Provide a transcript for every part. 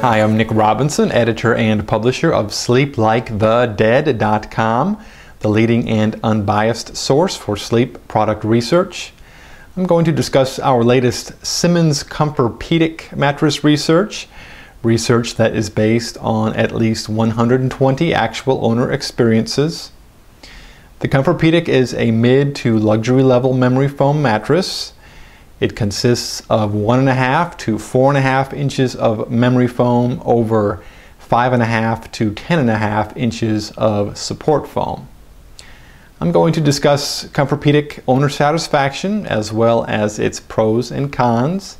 Hi, I'm Nick Robinson, editor and publisher of SleepLikeTheDead.com, the leading and unbiased source for sleep product research. I'm going to discuss our latest Simmons ComforPedic mattress research, research that is based on at least 120 actual owner experiences. The ComforPedic is a mid to luxury level memory foam mattress. It consists of one and a half to four and a half inches of memory foam over five and a half to ten and a half inches of support foam. I'm going to discuss ComforPedic owner satisfaction as well as its pros and cons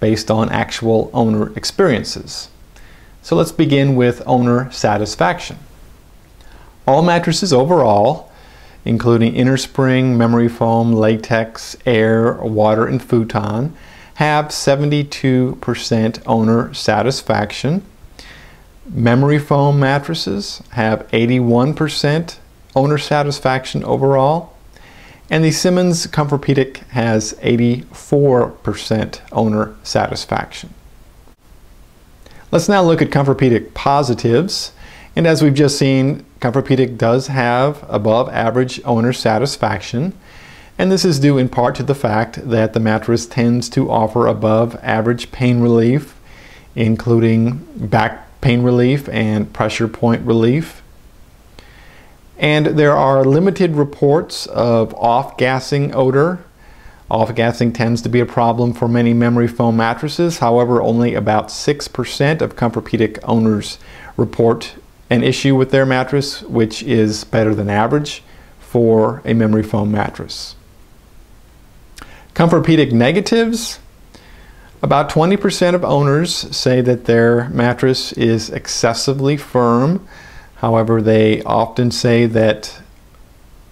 based on actual owner experiences. So let's begin with owner satisfaction. All mattresses overall including inner spring, memory foam, latex, air, water, and futon, have 72% owner satisfaction. Memory foam mattresses have 81% owner satisfaction overall. And the Simmons ComforPedic has 84% owner satisfaction. Let's now look at ComforPedic positives. And as we've just seen, ComforPedic does have above average owner satisfaction. And this is due in part to the fact that the mattress tends to offer above average pain relief, including back pain relief and pressure point relief. And there are limited reports of off-gassing odor. Off-gassing tends to be a problem for many memory foam mattresses. However, only about 6% of ComforPedic owners report an issue with their mattress, which is better than average for a memory foam mattress. ComforPedic negatives. About 20% of owners say that their mattress is excessively firm. However, they often say that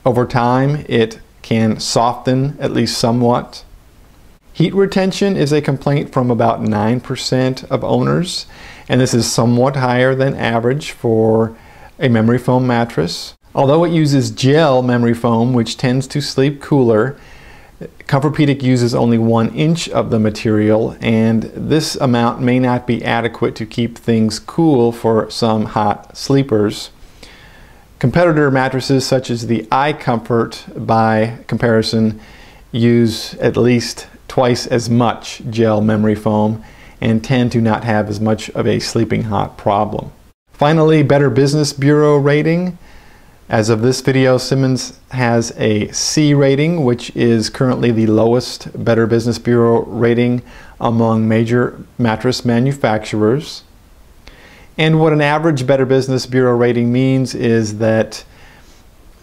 over time it can soften at least somewhat. Heat retention is a complaint from about 9% of owners and this is somewhat higher than average for a memory foam mattress. Although it uses gel memory foam, which tends to sleep cooler, ComforPedic uses only one inch of the material, and this amount may not be adequate to keep things cool for some hot sleepers. Competitor mattresses such as the iComfort, by comparison, use at least twice as much gel memory foam and tend to not have as much of a sleeping hot problem. Finally, Better Business Bureau rating. As of this video, Simmons has a C rating, which is currently the lowest Better Business Bureau rating among major mattress manufacturers. And what an average Better Business Bureau rating means is that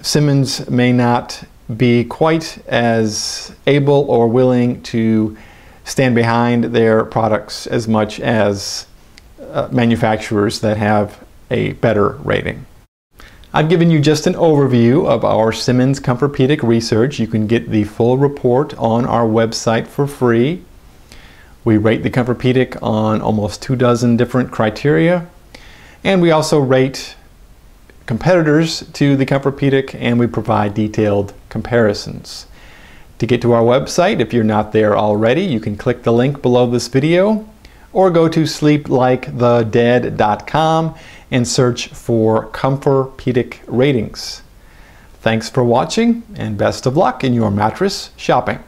Simmons may not be quite as able or willing to stand behind their products as much as uh, manufacturers that have a better rating. I've given you just an overview of our Simmons ComforPedic research. You can get the full report on our website for free. We rate the ComforPedic on almost two dozen different criteria. And we also rate competitors to the ComforPedic and we provide detailed comparisons. To get to our website, if you're not there already, you can click the link below this video or go to sleepLikeTheDead.com and search for ComforPedic ratings. Thanks for watching and best of luck in your mattress shopping.